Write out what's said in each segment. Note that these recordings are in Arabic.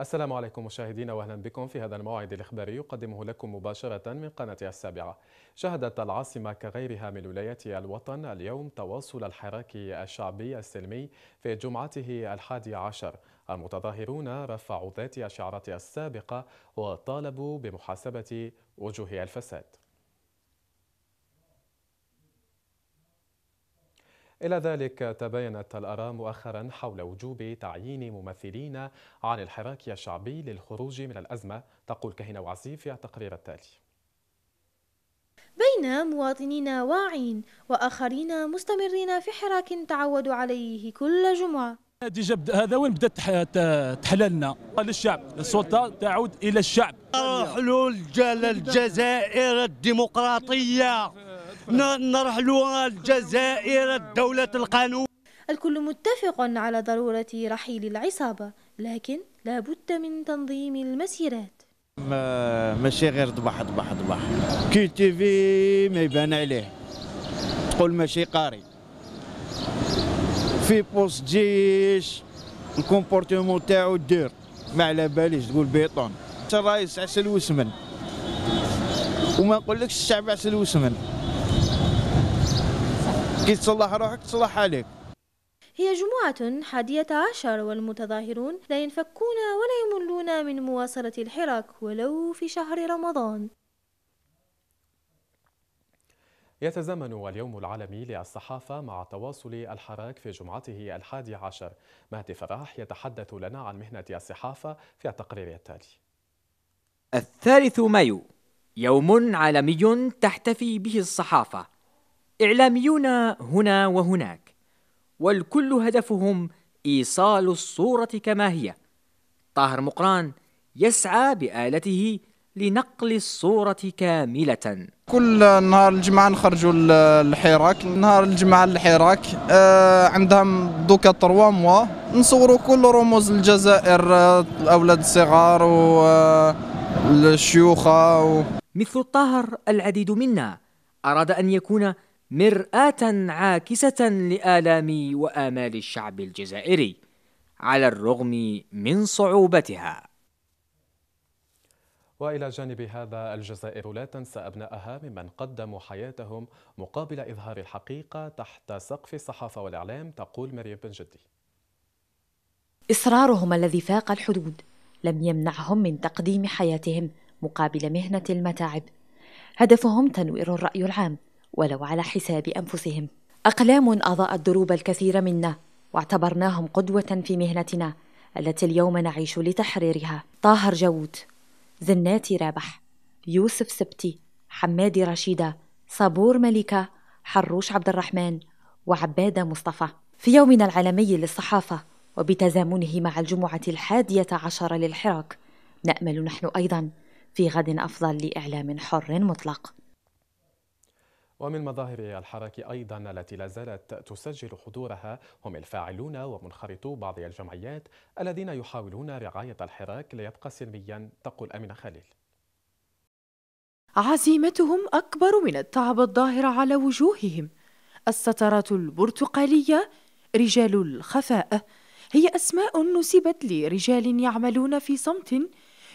السلام عليكم مشاهدينا واهلا بكم في هذا الموعد الإخباري يقدمه لكم مباشرة من قناة السابعة. شهدت العاصمة كغيرها من ولايات الوطن اليوم تواصل الحراك الشعبي السلمي في جمعته الحادي عشر. المتظاهرون رفعوا ذات الشعارات السابقة وطالبوا بمحاسبة وجوه الفساد. إلى ذلك تباينت الآراء مؤخرا حول وجوب تعيين ممثلين عن الحراك الشعبي للخروج من الأزمة. تقول كهنة وعزيف في التقرير التالي. بين مواطنين واعين وآخرين مستمرين في حراك تعودوا عليه كل جمعة. هذا وين بدأت تحللنا؟ للشعب. السلطة تعود إلى الشعب. حلول الجزائر الديمقراطية. نرحلوا الجزائر دولة القانون. الكل متفق على ضرورة رحيل العصابة لكن لا بد من تنظيم المسيرات. ما ماشي غير ضبح ضبح ضبح كي تي في ما يبان عليه. تقول ماشي قاري. في بوست جيش الكومبورتمون تاعو دير. ما على باليش تقول بيطون. الرئيس عسل وسمن. وما نقولكش الشعب عسل وسمن. كي تصلح روحك تصلح عليك. هي جمعة حادية عشر والمتظاهرون لا ينفكون ولا يملون من مواصلة الحراك ولو في شهر رمضان. يتزامن اليوم العالمي للصحافة مع تواصل الحراك في جمعته الحادي عشر. مهدي فراح يتحدث لنا عن مهنة الصحافة في التقرير التالي. الثالث مايو يوم عالمي تحتفي به الصحافة. إعلاميون هنا وهناك والكل هدفهم إيصال الصورة كما هي. طاهر مقران يسعى بآلته لنقل الصورة كاملة. كل نهار الجمعة نخرجوا الحراك. نهار الجمعة الحراك آه عندهم دوكا تروا موا. نصوروا كل رموز الجزائر آه الأولاد الصغار والشيوخة آه، و... مثل الطاهر العديد منا أراد أن يكون مرآة عاكسة لآلام وآمال الشعب الجزائري على الرغم من صعوبتها. وإلى جانب هذا الجزائر لا تنسى أبنائها ممن قدموا حياتهم مقابل إظهار الحقيقة تحت سقف الصحافة والإعلام تقول مريم بن جدي إصرارهم الذي فاق الحدود لم يمنعهم من تقديم حياتهم مقابل مهنة المتاعب. هدفهم تنوير الرأي العام ولو على حساب أنفسهم. أقلام أضاءت دروب الكثير منا واعتبرناهم قدوة في مهنتنا التي اليوم نعيش لتحريرها. طاهر جود زناتي رابح يوسف سبتي حمادي رشيدة صابور ملكه حروش عبد الرحمن وعباده مصطفى. في يومنا العالمي للصحافة وبتزامنه مع الجمعة الحادية عشر للحراك نأمل نحن أيضا في غد أفضل لإعلام حر مطلق. ومن مظاهر الحراك أيضا التي لا زالت تسجل حضورها هم الفاعلون ومنخرطو بعض الجمعيات الذين يحاولون رعاية الحراك ليبقى سلميا تقول أمينة خليل. عزيمتهم أكبر من التعب الظاهر على وجوههم. السترات البرتقالية رجال الخفاء هي أسماء نسبت لرجال يعملون في صمت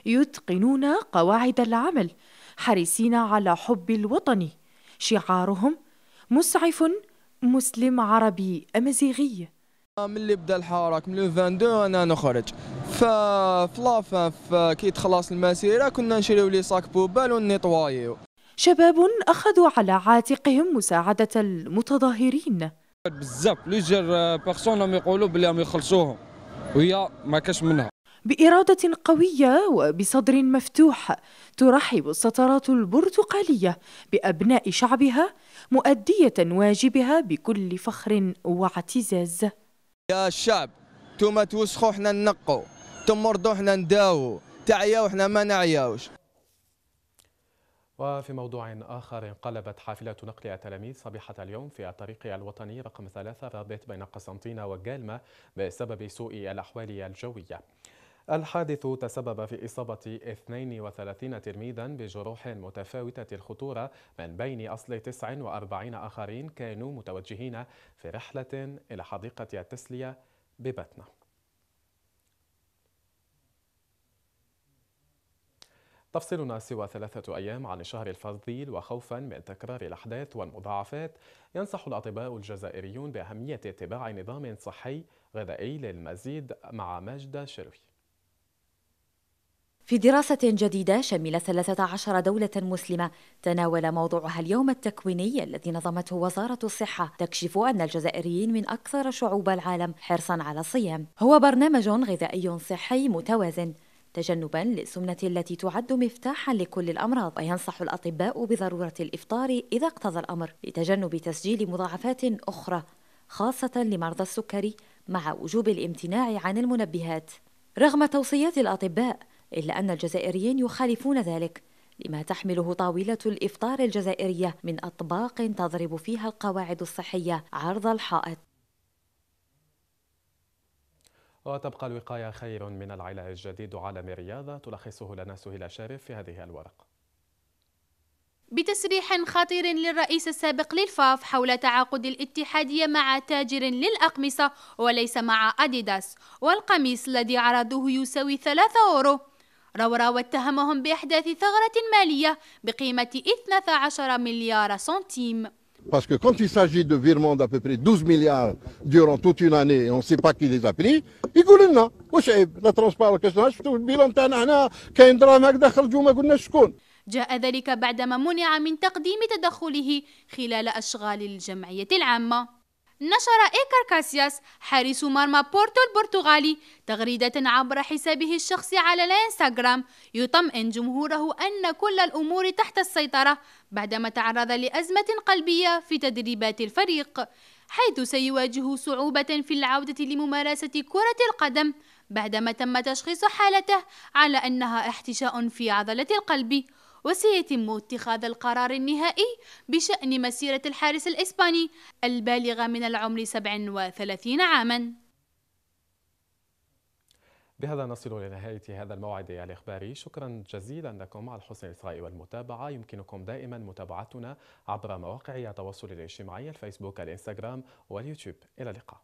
يتقنون قواعد العمل حريصين على حب الوطن. شعارهم مسعف مسلم عربي أمازيغي. من اللي بدا الحراك من 22 أنا نخرج. ففي لافان كي تخلص المسيرة كنا نشريو لي صاك بوبال ونيطوايو شباب أخذوا على عاتقهم مساعدة المتظاهرين. بزاف plusieurs personnes يقولوا بلي هم يخلصوهم. وهي ما كاش منها. بإرادة قوية وبصدر مفتوح ترحب الستارات البرتقالية بأبناء شعبها مؤدية واجبها بكل فخر واعتزاز. يا الشعب توما توسخوا حنا نقوا تمرضوا حنا نداووا تعياو حنا ما نعياوش. وفي موضوع آخر انقلبت حافلة نقل التلاميذ صبيحة اليوم في الطريق الوطني رقم ثلاثة الرابط بين قسنطينة وجالمة بسبب سوء الأحوال الجوية. الحادث تسبب في إصابة 32 تلميذا بجروح متفاوتة الخطورة من بين أصل 49 آخرين كانوا متوجهين في رحلة إلى حديقة التسلية ببتنة تفصلنا سوى ثلاثة أيام عن الشهر الفضيل وخوفا من تكرار الأحداث والمضاعفات ينصح الأطباء الجزائريون بأهمية اتباع نظام صحي غذائي للمزيد مع ماجدة شروي في دراسة جديدة شملت 13 دولة مسلمة تناول موضوعها اليوم التكويني الذي نظمته وزارة الصحة. تكشف أن الجزائريين من أكثر شعوب العالم حرصا على الصيام. هو برنامج غذائي صحي متوازن تجنبا للسمنة التي تعد مفتاحا لكل الأمراض. وينصح الأطباء بضرورة الإفطار إذا اقتضى الأمر لتجنب تسجيل مضاعفات أخرى خاصة لمرضى السكري مع وجوب الامتناع عن المنبهات. رغم توصيات الأطباء إلا أن الجزائريين يخالفون ذلك لما تحمله طاولة الإفطار الجزائرية من أطباق تضرب فيها القواعد الصحية عرض الحائط. وتبقى الوقاية خير من العلاج جديد عالم الرياضة تلخصه لنا سهيل شارف في هذه الورقة بتصريح خطير للرئيس السابق للفاف حول تعاقد الاتحادية مع تاجر للأقمصة وليس مع أديداس والقميص الذي عرضوه يساوي ثلاثة أورو. رورا واتهمهم بإحداث ثغرة مالية بقيمة 12 مليار سنتيم. Parce que quand il s'agit de virements d'à peu près 12 milliards durant toute une année et on ne sait pas qui les a pris, يقول لنا واش عيب la transparence كاش شفتوا ال bilan تاعنا هنا كاين دراهم هكذا خرجوا ما قلناش شكون جاء ذلك بعدما منع من تقديم تدخله خلال أشغال الجمعية العامة. نشر إيكار كاسياس حارس مرمى بورتو البرتغالي تغريدة عبر حسابه الشخصي على الانستغرام يطمئن جمهوره أن كل الأمور تحت السيطرة بعدما تعرض لأزمة قلبية في تدريبات الفريق حيث سيواجه صعوبة في العودة لممارسة كرة القدم بعدما تم تشخيص حالته على أنها احتشاء في عضلة القلب وسيتم اتخاذ القرار النهائي بشأن مسيرة الحارس الإسباني البالغ من العمر 37 عاما. بهذا نصل لنهاية هذا الموعد الإخباري. شكرا جزيلا لكم على حسن الإصغاء والمتابعة. يمكنكم دائما متابعتنا عبر مواقع التواصل الاجتماعي الفيسبوك الإنستغرام واليوتيوب. إلى اللقاء.